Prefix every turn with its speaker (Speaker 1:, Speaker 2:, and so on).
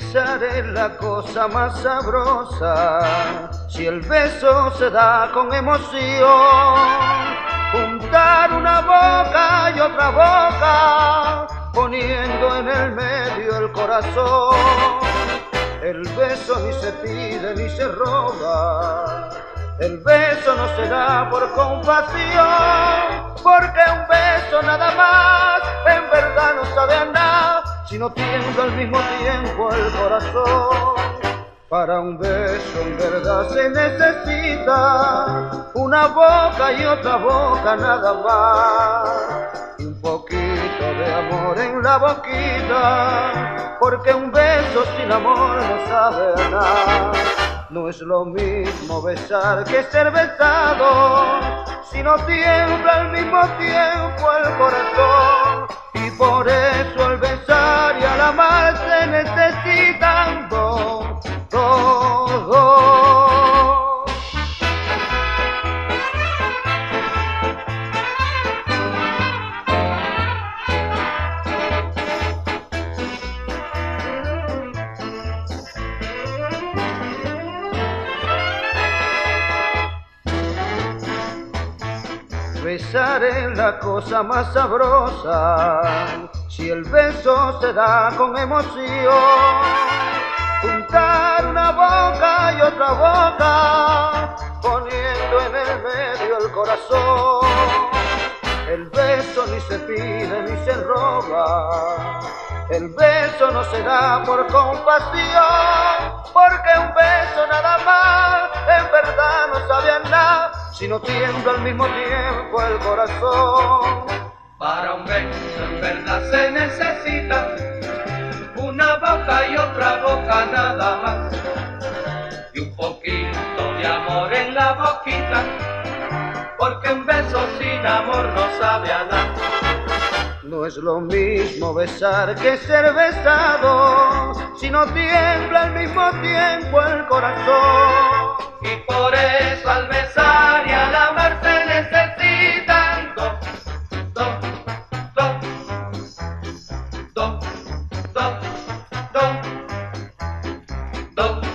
Speaker 1: Besar es la cosa más sabrosa, si el beso se da con emoción. Juntar una boca y otra boca, poniendo en el medio el corazón. El beso ni se pide ni se roba, el beso no se da por compasión, porque un beso nada más en verdad no sabe a nada si no tiembla al mismo tiempo el corazón. Para un beso en verdad se necesita una boca y otra boca nada más. Un poquito de amor en la boquita, porque un beso sin amor no sabe nada. No es lo mismo besar que ser besado, si no tiembla al mismo tiempo el corazón. Besar es la cosa más sabrosa, si el beso se da con emoción. Juntar una boca y otra boca, poniendo en el medio el corazón. El beso ni se pide ni se roba, el beso no se da por compasión, porque un beso nada más en verdad no sabe a si no tiembla al mismo tiempo el corazón.
Speaker 2: Para un beso en verdad se necesita una boca y otra boca nada más. Y un poquito de amor en la boquita, porque un beso sin amor no sabe a nada.
Speaker 1: No es lo mismo besar que ser besado, si no tiembla al mismo tiempo el corazón.
Speaker 2: 어?